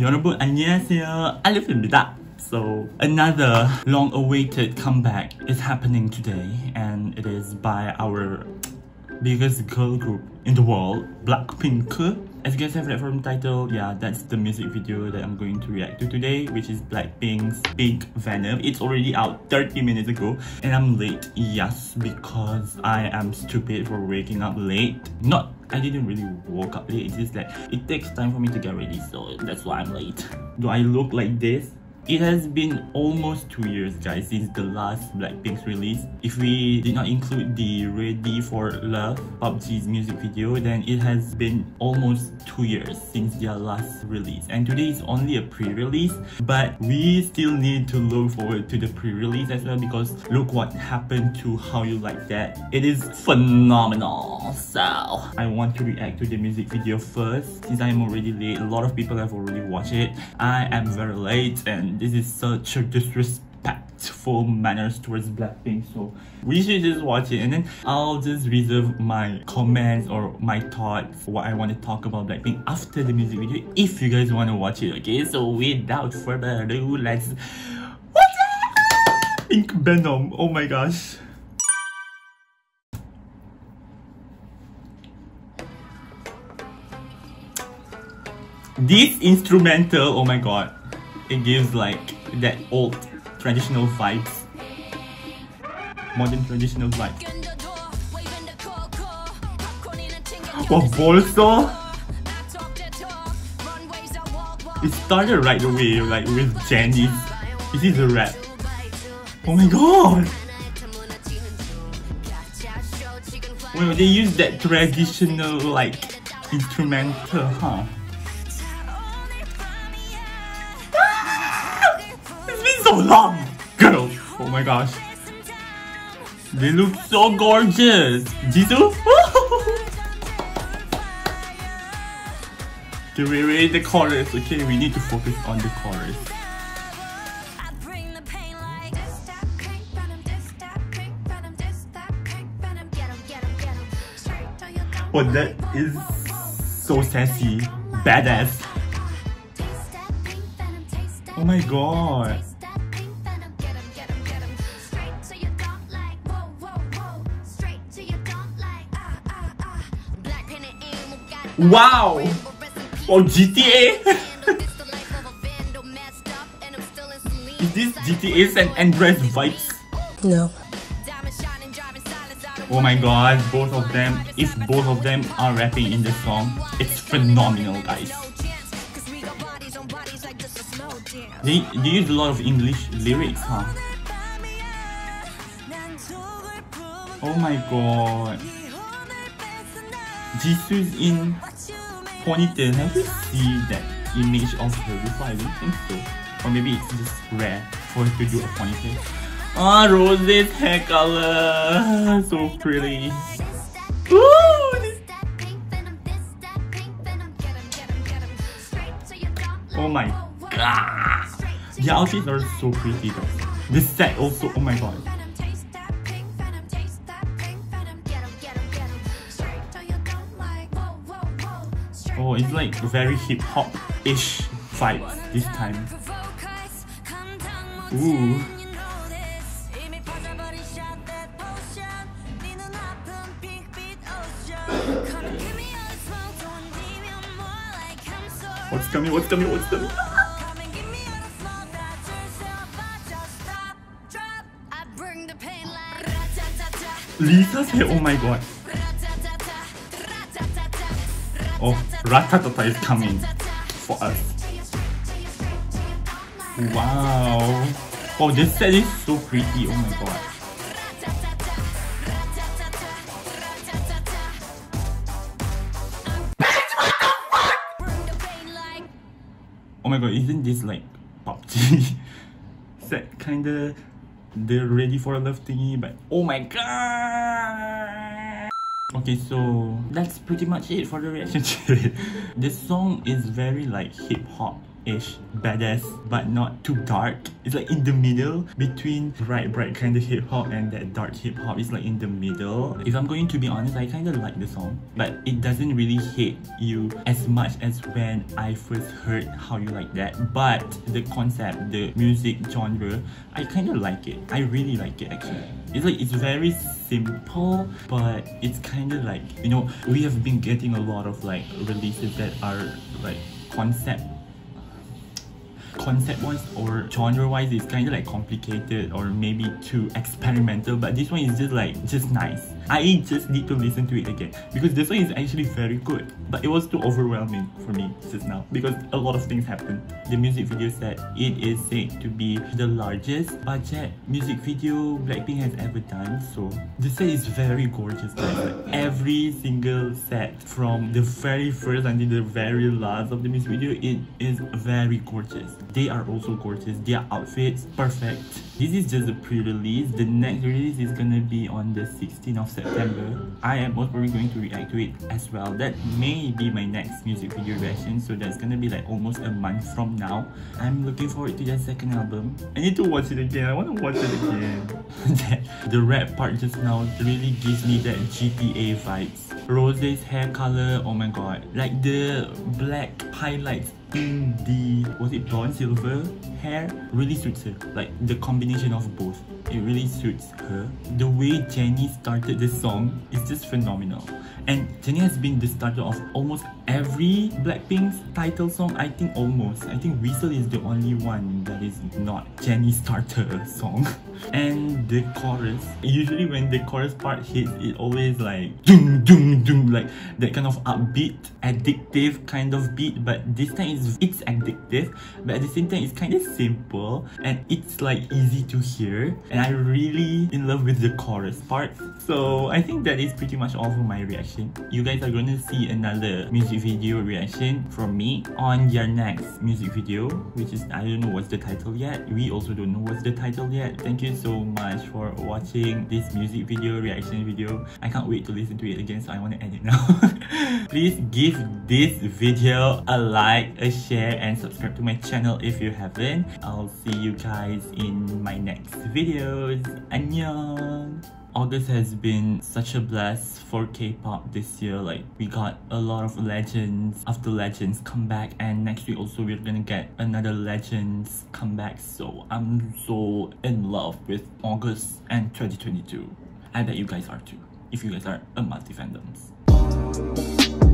여러분 안녕하세요 알리프입니다 So another long-awaited comeback is happening today and it is by our biggest girl group in the world, Blackpink. As you guys have read from the title, yeah, that's the music video that I'm going to react to today, which is Blackpink's Pink Venom. It's already out 30 minutes ago, and I'm late, yes, because I am stupid for waking up late. Not I didn't really woke up late, it's just that it takes time for me to get ready, so that's why I'm late. Do I look like this? It has been almost two years guys since the last Blackpink's release. If we did not include the Ready for Love PUBG's music video, then it has been almost two years since their last release. And today is only a pre-release, but we still need to look forward to the pre-release as well because look what happened to How You Like That. It is phenomenal. So I want to react to the music video first since I am already late. A lot of people have already watched it. I am very late and this is such a disrespectful manners towards Blackpink so we should just watch it and then I'll just reserve my comments or my thoughts what I want to talk about Blackpink after the music video if you guys want to watch it okay? So without further ado let's watch it! Pink Venom oh my gosh. This instrumental oh my god it gives like that old traditional vibes. Modern traditional vibes. What bolso? It started right away like with Jennie's this is a rap. Oh my god! Wait, they use that traditional like instrumental huh? So long! Girl! Oh my gosh. They look so gorgeous! Jisoo? okay, wait, wait, the chorus. Okay, we need to focus on the chorus. Oh, that is so sassy. Badass. Oh my god. Wow! Oh, GTA! Is this GTA San Andreas vibes? No. Oh my god, both of them, if both of them are rapping in this song, it's phenomenal guys. They, they use a lot of English lyrics, huh? Oh my god. Jisoo's in ponytail. Have you seen that image of her before? I don't think so. Or maybe it's just rare for her to do a ponytail. Ah, Rose's hair color. So pretty. Oh my god. The outfits are so pretty though. This set also, oh my god. It's like very hip hop ish vibes this time. Ooh. What's coming? What's coming? What's coming? Lisa's hair, oh my god. Oh, Ratatata is coming for us. Wow. Oh, this set is so pretty. Oh my god. Oh my god, isn't this like PUBG set kinda the ready for a love thingy but oh my god okay so that's pretty much it for the reaction to it this song is very like hip-hop ish badass but not too dark. It's like in the middle between bright bright kind of hip-hop and that dark hip-hop it's like in the middle. If i'm going to be honest i kind of like the song but it doesn't really hit you as much as when i first heard how you like that. But the concept the music genre i kind of like it. I really like it actually. It's like it's very simple but it's kind of like you know we have been getting a lot of like releases that are like concept concept wise or genre wise it's kind of like complicated or maybe too experimental but this one is just like just nice. I just need to listen to it again because this one is actually very good but it was too overwhelming for me just now because a lot of things happened. The music video said it is said to be the largest budget music video Blackpink has ever done so the set is very gorgeous like every single set from the very first until the very last of the music video it is very gorgeous they are also gorgeous. Their outfits perfect. This is just a pre-release. The next release is gonna be on the 16th of september. I am most probably going to react to it as well. That may be my next music video reaction so that's gonna be like almost a month from now. I'm looking forward to their second album. I need to watch it again. I want to watch it again. The rap part just now really gives me that gta vibes. Rose's hair color, oh my god. Like the black highlights in the, was it blonde silver hair? Really suits her. Like the combination of both. It really suits her. The way Jennie started the song is just phenomenal. And Jennie has been the starter of almost every Blackpink's title song. I think almost. I think Whistle is the only one that is not Jennie's starter song. and the chorus, usually when the chorus part hits, it always like doom doom doom like that kind of upbeat, addictive kind of beat. But this time it's it's addictive, but at the same time it's kind of simple and it's like easy to hear. I really in love with the chorus part. So I think that is pretty much all for my reaction. You guys are gonna see another music video reaction from me on your next music video, which is I don't know what's the title yet. We also don't know what's the title yet. Thank you so much for watching this music video reaction video. I can't wait to listen to it again, so I want to end it now. Please give this video a like, a share, and subscribe to my channel if you haven't. I'll see you guys in my next videos. Annyeong! August has been such a blast for K-pop this year. Like we got a lot of legends after legends come back and next week also we're gonna get another legends come back. So I'm so in love with August and 2022. I bet you guys are too if you guys are a multi fandoms.